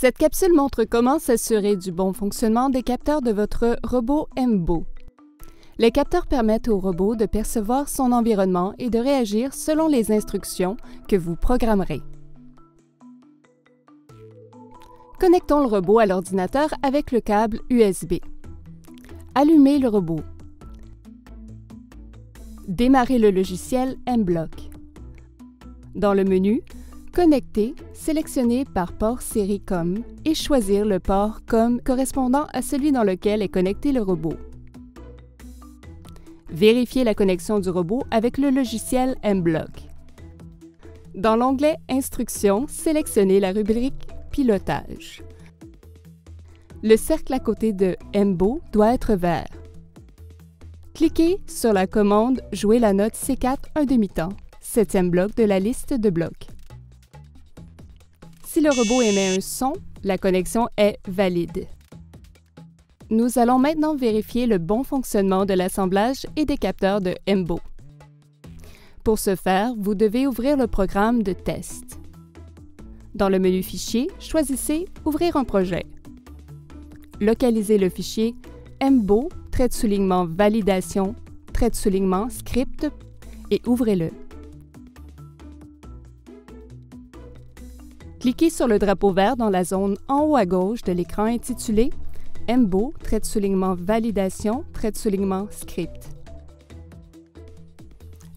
Cette capsule montre comment s'assurer du bon fonctionnement des capteurs de votre robot MBO. Les capteurs permettent au robot de percevoir son environnement et de réagir selon les instructions que vous programmerez. Connectons le robot à l'ordinateur avec le câble USB. Allumez le robot. Démarrez le logiciel MBlock. Dans le menu Connecter, sélectionnez par port série COM et choisir le port COM correspondant à celui dans lequel est connecté le robot. Vérifiez la connexion du robot avec le logiciel MBlock. Dans l'onglet Instructions, sélectionnez la rubrique Pilotage. Le cercle à côté de MBO doit être vert. Cliquez sur la commande Jouer la note C4 un demi-temps, septième bloc de la liste de blocs. Si le robot émet un son, la connexion est valide. Nous allons maintenant vérifier le bon fonctionnement de l'assemblage et des capteurs de MBO. Pour ce faire, vous devez ouvrir le programme de test. Dans le menu Fichier, choisissez Ouvrir un projet. Localisez le fichier MBO, trait de soulignement validation, trait de soulignement script et ouvrez-le. Cliquez sur le drapeau vert dans la zone en haut à gauche de l'écran intitulé MBO, trait de soulignement validation, trait de soulignement script.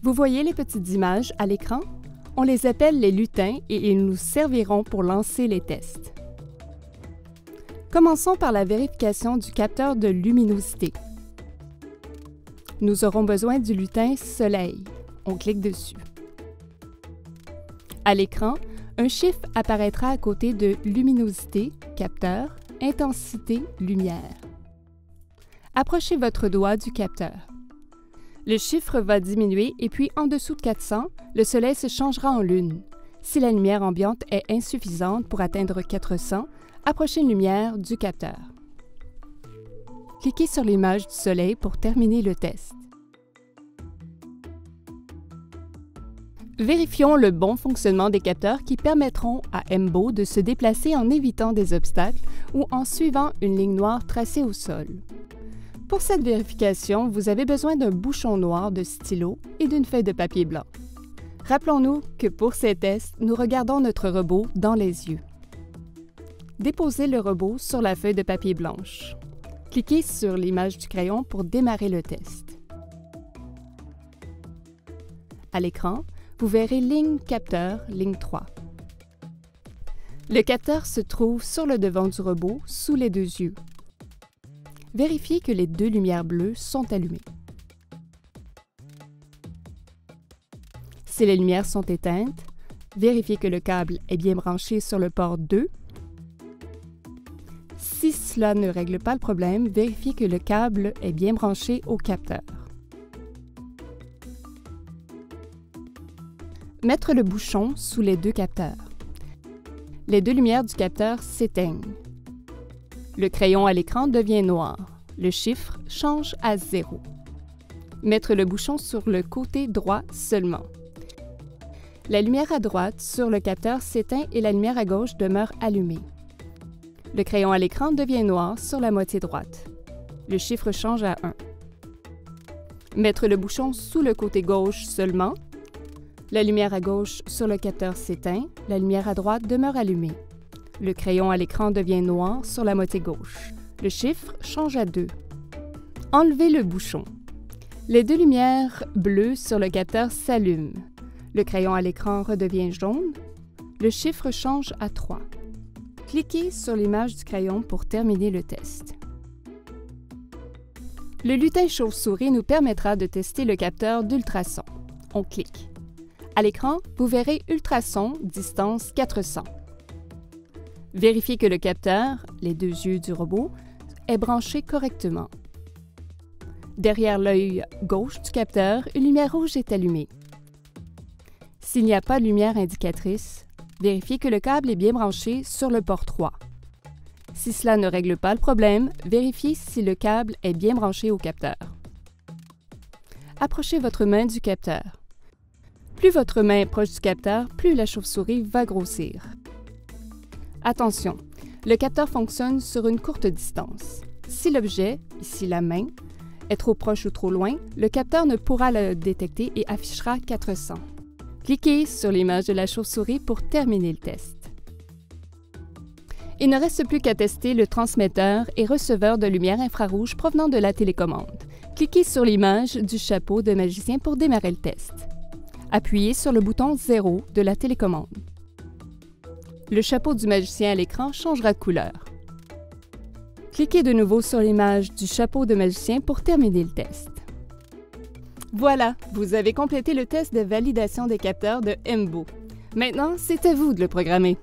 Vous voyez les petites images à l'écran? On les appelle les lutins et ils nous serviront pour lancer les tests. Commençons par la vérification du capteur de luminosité. Nous aurons besoin du lutin Soleil. On clique dessus. À l'écran, un chiffre apparaîtra à côté de luminosité, capteur, intensité, lumière. Approchez votre doigt du capteur. Le chiffre va diminuer et puis en dessous de 400, le Soleil se changera en lune. Si la lumière ambiante est insuffisante pour atteindre 400, approchez une lumière du capteur. Cliquez sur l'image du Soleil pour terminer le test. Vérifions le bon fonctionnement des capteurs qui permettront à MBO de se déplacer en évitant des obstacles ou en suivant une ligne noire tracée au sol. Pour cette vérification, vous avez besoin d'un bouchon noir de stylo et d'une feuille de papier blanc. Rappelons-nous que pour ces tests, nous regardons notre robot dans les yeux. Déposez le robot sur la feuille de papier blanche. Cliquez sur l'image du crayon pour démarrer le test. À l'écran, vous verrez ligne capteur, ligne 3. Le capteur se trouve sur le devant du robot, sous les deux yeux. Vérifiez que les deux lumières bleues sont allumées. Si les lumières sont éteintes, vérifiez que le câble est bien branché sur le port 2. Si cela ne règle pas le problème, vérifiez que le câble est bien branché au capteur. Mettre le bouchon sous les deux capteurs. Les deux lumières du capteur s'éteignent. Le crayon à l'écran devient noir. Le chiffre change à zéro. Mettre le bouchon sur le côté droit seulement. La lumière à droite sur le capteur s'éteint et la lumière à gauche demeure allumée. Le crayon à l'écran devient noir sur la moitié droite. Le chiffre change à 1. Mettre le bouchon sous le côté gauche seulement la lumière à gauche sur le capteur s'éteint, la lumière à droite demeure allumée. Le crayon à l'écran devient noir sur la moitié gauche. Le chiffre change à 2. Enlevez le bouchon. Les deux lumières bleues sur le capteur s'allument. Le crayon à l'écran redevient jaune. Le chiffre change à 3. Cliquez sur l'image du crayon pour terminer le test. Le lutin chauve-souris nous permettra de tester le capteur d'ultrasons. On clique. À l'écran, vous verrez Ultrason, distance 400. Vérifiez que le capteur, les deux yeux du robot, est branché correctement. Derrière l'œil gauche du capteur, une lumière rouge est allumée. S'il n'y a pas de lumière indicatrice, vérifiez que le câble est bien branché sur le port 3. Si cela ne règle pas le problème, vérifiez si le câble est bien branché au capteur. Approchez votre main du capteur. Plus votre main est proche du capteur, plus la chauve-souris va grossir. Attention, Le capteur fonctionne sur une courte distance. Si l'objet, ici la main, est trop proche ou trop loin, le capteur ne pourra le détecter et affichera 400. Cliquez sur l'image de la chauve-souris pour terminer le test. Il ne reste plus qu'à tester le transmetteur et receveur de lumière infrarouge provenant de la télécommande. Cliquez sur l'image du chapeau de magicien pour démarrer le test. Appuyez sur le bouton 0 de la télécommande. Le chapeau du magicien à l'écran changera de couleur. Cliquez de nouveau sur l'image du chapeau de magicien pour terminer le test. Voilà, vous avez complété le test de validation des capteurs de MBO. Maintenant, c'est à vous de le programmer.